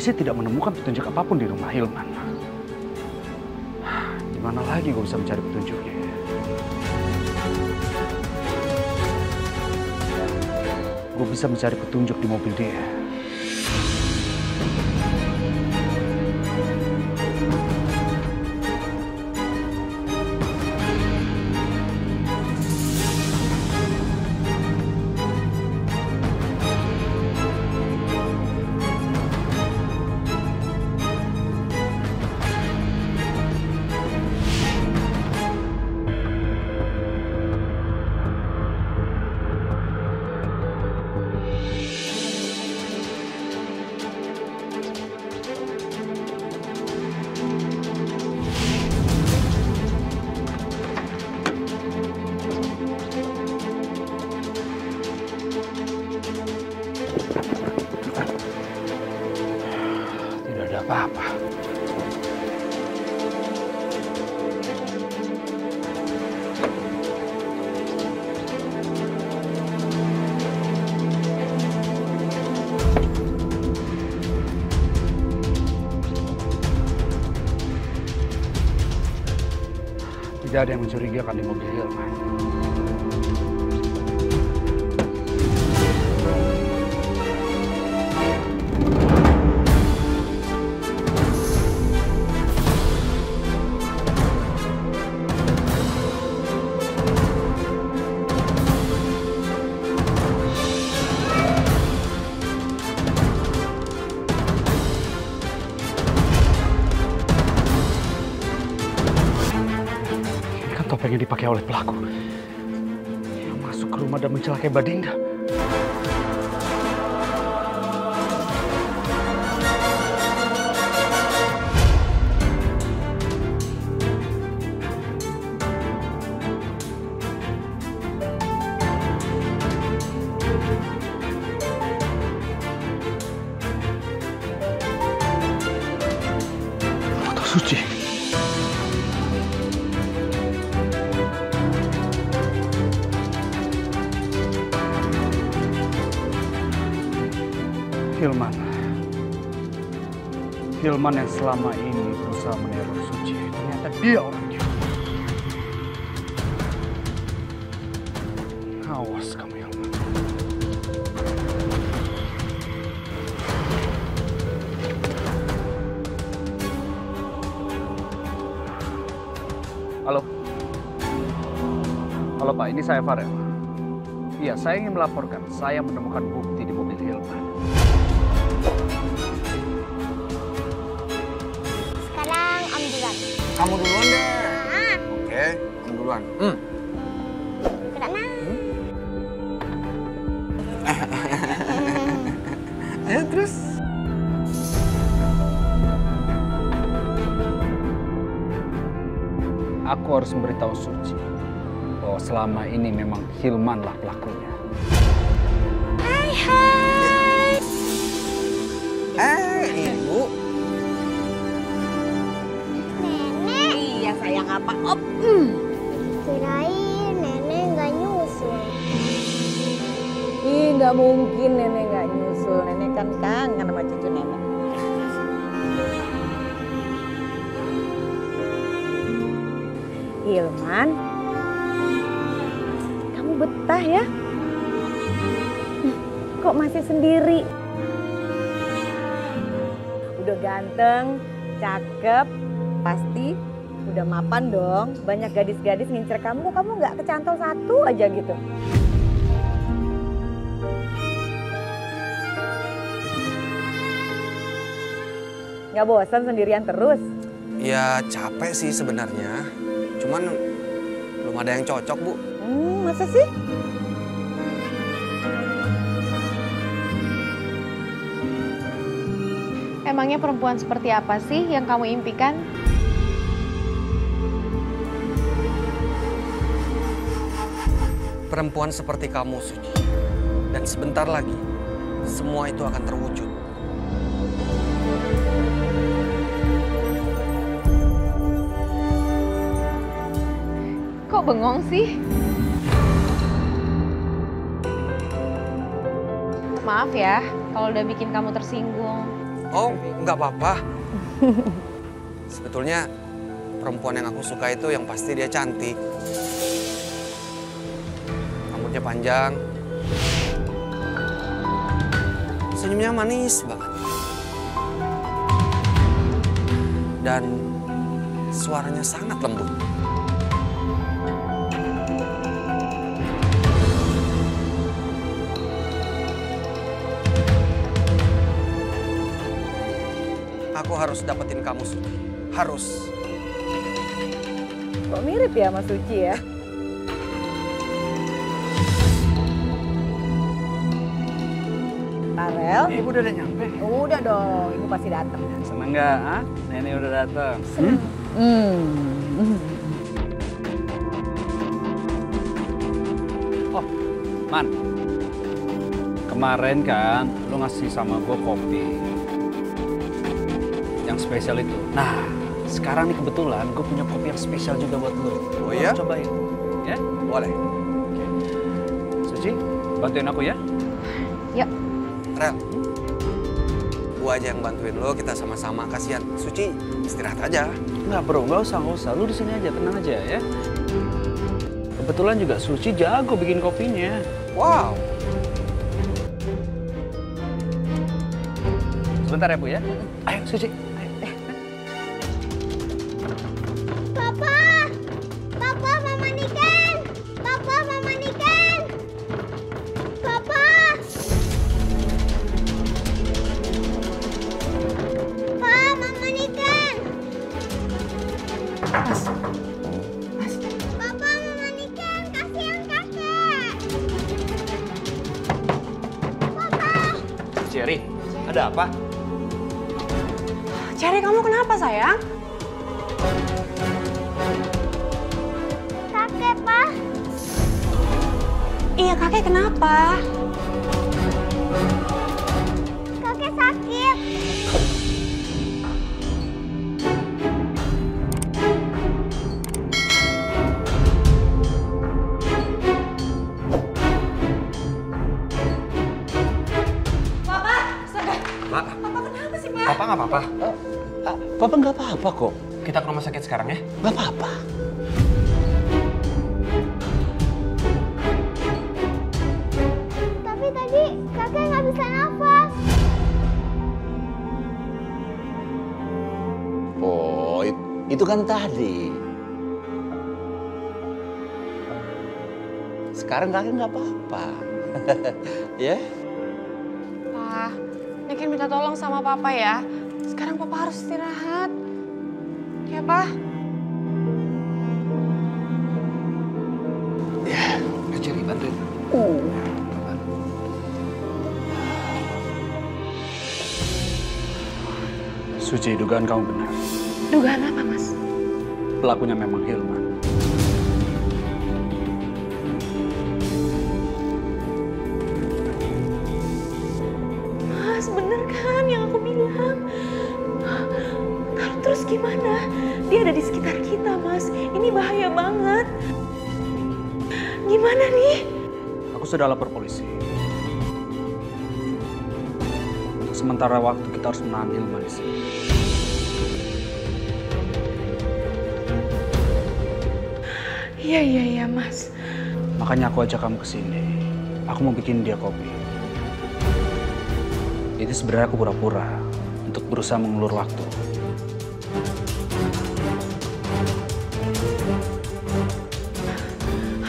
polisi tidak menemukan petunjuk apa pun di rumah Hilman. Gimana lagi gue bisa mencari petunjuknya? ya? Gue bisa mencari petunjuk di mobil dia. Ada yang mencurigakan di mobil Hilman. Yang dipakai oleh pelaku. Yang masuk ke rumah dan mencelakai Badinda. Hilman. Hilman yang selama ini berusaha meneror Suci. Ternyata dia orangnya. Awas kamu Hilman. Halo. Halo Pak, ini saya Farel. Iya, saya ingin melaporkan. Saya menemukan bukti Kamu duluan deh. Ah, Oke, kamu duluan. Hmm. kenapa? Ayo terus. Aku harus memberitahu Suci bahwa selama ini memang Hilmanlah pelakunya. Hai hai. Op? Kirain nenek nggak nyusul. Ih nggak mungkin nenek nggak nyusul. Nenek kan kangen sama cucu nenek. Hilman, kamu betah ya? Kok masih sendiri? Udah ganteng, cakep, pasti udah mapan dong. Banyak gadis-gadis ngincer kamu, kok kamu nggak kecantol satu aja gitu. Nggak bosan sendirian terus? Ya capek sih sebenarnya. Cuman belum ada yang cocok, Bu. Hmm, masa sih? Emangnya perempuan seperti apa sih yang kamu impikan? Perempuan seperti kamu, Suci. Dan sebentar lagi, semua itu akan terwujud. Kok bengong sih? Maaf ya kalau udah bikin kamu tersinggung. Oh, nggak apa-apa. Sebetulnya perempuan yang aku suka itu yang pasti dia cantik. Rambutnya panjang. Senyumnya manis banget. Dan suaranya sangat lembut. Aku harus dapetin kamu, Suci. Harus. Kok mirip ya sama Suci ya? Farel, Ibu udah ada nyampe. udah dong, ibu pasti datang. Seneng nggak? ah? Nenek udah datang. Hmm. Oh, Man. Kemarin kan lu ngasih sama gue kopi. Yang spesial itu. Nah, sekarang nih kebetulan gue punya kopi yang spesial juga buat lu. Oh iya? Cobain. Ya? Boleh. Suci, bantuin aku ya. Rel. Gua aja yang bantuin lo, kita sama-sama. Kasihan. Suci, istirahat aja. Nggak bro, nggak usah, nggak usah. Lu di sini aja, tenang aja ya. Kebetulan juga Suci jago bikin kopinya. Wow. Sebentar ya Bu ya. Ayo Suci. Mas, Mas, Papa, Mama Niken, kasihan kakek! Papa! Cherry, ada apa? Cherry kamu kenapa sayang? Kakek, Pa! Iya kakek kenapa? Nggak apa-apa. Papa nggak apa-apa kok. Kita ke rumah sakit sekarang ya. Nggak apa-apa. Tapi tadi kakek nggak bisa nafas. Oh, it- itu kan tadi. Sekarang kakek nggak apa-apa. ya? Pak, Niken minta tolong sama Papa ya. Sekarang Papa harus istirahat. Ya Pak? Cherry, bantuin. Suci, dugaan kamu benar. Dugaan apa Mas? Pelakunya memang Hilman. Ini bahaya banget. Gimana nih? Aku sudah lapor polisi. Untuk sementara waktu kita harus menahan Hilman di sini. Iya, iya, iya, Mas. Makanya aku ajak kamu ke sini. Aku mau bikin dia kopi. Jadi sebenarnya aku pura-pura untuk berusaha mengulur waktu.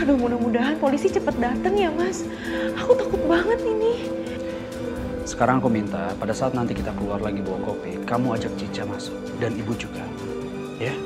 Aduh, mudah-mudahan polisi cepet datang ya, Mas. Aku takut banget ini. Sekarang aku minta pada saat nanti kita keluar lagi bawa kopi, kamu ajak Cica masuk dan ibu juga. Ya?